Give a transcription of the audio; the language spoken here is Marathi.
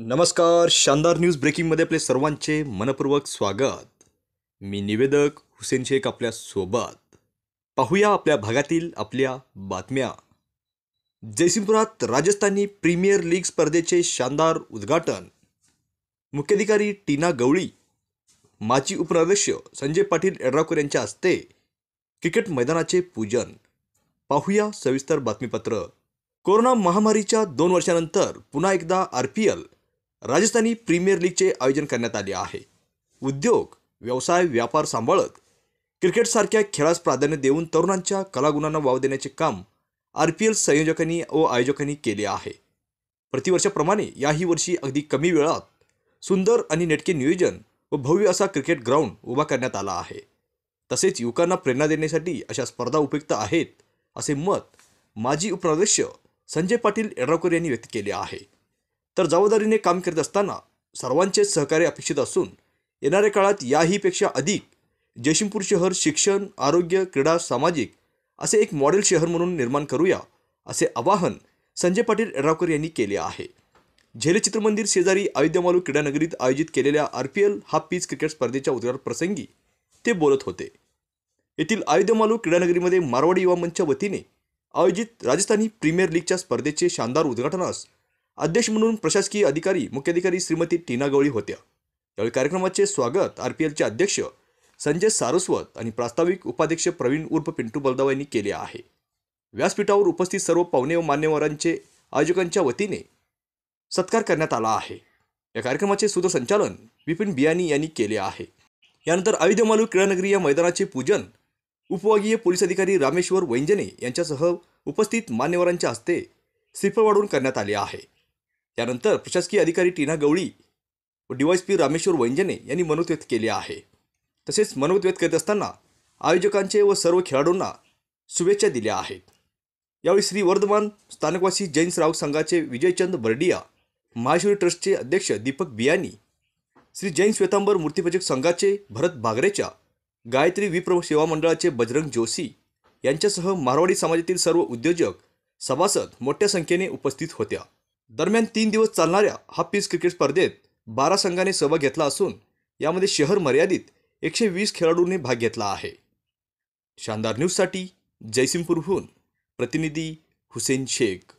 नमस्कार शानदार न्यूज ब्रेकिंगमध्ये आपले सर्वांचे मनपूर्वक स्वागत. मी निवेदक हुसेन शेख आपल्यासोबत. पाहूया आपल्या भागातील आपल्या बातम्या. जयसिंगपुरात राजस्थानी प्रीमियर लीग स्पर्धेचे शानदार उद्घाटन. मुख्याधिकारी टीना गवळी माजी उपराध्यक्ष संजय पाटील एड्रावकर यांच्या हस्ते क्रिकेट मैदानाचे पूजन. पाहूया सविस्तर बातमीपत्र. कोरोना महामारीच्या दोन वर्षानंतर पुन्हा एकदा R P L Rajasthani premier लीगचे आयोजन करण्यात आले आहे. उद्योग व्यवसाय व्यापार सांभाळत क्रिकेटसारख्या खेळास प्राधान्य देऊन तरुणांच्या कलागुणांना वाव देण्याचे काम आर पी एल संयोजकांनी व आयोजकांनी केले आहे. प्रतिवर्षाप्रमाणे याही वर्षी अगदी कमी वेळात सुंदर आणि नेटके नियोजन व भव्य असा क्रिकेट ग्राउंड उभा करण्यात आला आहे. तसेच युवकांना प्रेरणा देण्यासाठी अशा स्पर्धा उपयुक्त आहेत असे मत माजी उपराध्यक्ष संजय पाटील यड्रावकर यांनी व्यक्त केले आहे. तर जबाबदारीने काम करत असताना सर्वांचे सहकार्य अपेक्षित असून येणाऱ्या काळात याहीपेक्षा अधिक जयसिंगपूर शहर शिक्षण आरोग्य क्रीडा सामाजिक असे एक मॉडेल शहर म्हणून निर्माण करूया असे आवाहन संजय पाटील एडरावकर यांनी केले आहे. झेले चित्रमंदिर शेजारी अयोध्यामालू क्रीडानगरीत आयोजित केलेल्या आर पी एल हा पीच क्रिकेट स्पर्धेच्या उद्घाटन प्रसंगी ते बोलत होते. येथील अयोध्यामालू क्रीडानगरीमध्ये मारवाडी युवा मंचच्या वतीने आयोजित राजस्थानी प्रीमियर लीगच्या स्पर्धेचे शानदार उद्घाटनास अध्यक्ष म्हणून प्रशासकीय अधिकारी मुख्याधिकारी श्रीमती टीना गवळी होत्या. यावेळी कार्यक्रमाचे स्वागत आर पी एलचे अध्यक्ष संजय सारस्वत आणि प्रास्ताविक उपाध्यक्ष प्रवीण उर्फ पिंटू बलदाव यांनी केले आहे. व्यासपीठावर उपस्थित सर्व पाहुणे व मान्यवरांचे आयोजकांच्या वतीने सत्कार करण्यात आला आहे. या कार्यक्रमाचे सूत्रसंचालन विपिन बियानी यांनी केले आहे. यानंतर अयोध्यमालू क्रीडानगरी या मैदानाचे पूजन उपविभागीय पोलीस अधिकारी रामेश्वर वैंजने यांच्यासह उपस्थित मान्यवरांच्या हस्ते श्रीफळ वाढून करण्यात आले आहे. त्यानंतर प्रशासकीय अधिकारी टीना गवळी व डीवायसपी रामेश्वर वैंजने यांनी मनोत व्यक्त केले आहे. तसेच मनोत व्यक्त करत असताना आयोजकांचे व सर्व खेळाडूंना शुभेच्छा दिल्या आहेत. यावेळी श्री वर्धमान स्थानकवासी जैन श्रावक संघाचे विजयचंद बर्डिया महाशिवरी ट्रस्टचे अध्यक्ष दीपक बियानी श्री जैन श्वेतांबर मूर्तिपूजक संघाचे भरत बागरेच्या गायत्री विप्र सेवा मंडळाचे बजरंग जोशी यांच्यासह मारवाडी समाजातील सर्व उद्योजक सभासद मोठ्या संख्येने उपस्थित होत्या. दरम्यान तीन दिवस चालणाऱ्या हा पीस क्रिकेट स्पर्धेत बारा संघाने सहभाग घेतला असून यामध्ये शहर मर्यादित एकशे वीस खेळाडूंनी भाग घेतला आहे. शानदार न्यूजसाठी जयसिंगपूरहून प्रतिनिधी हुसेन शेख.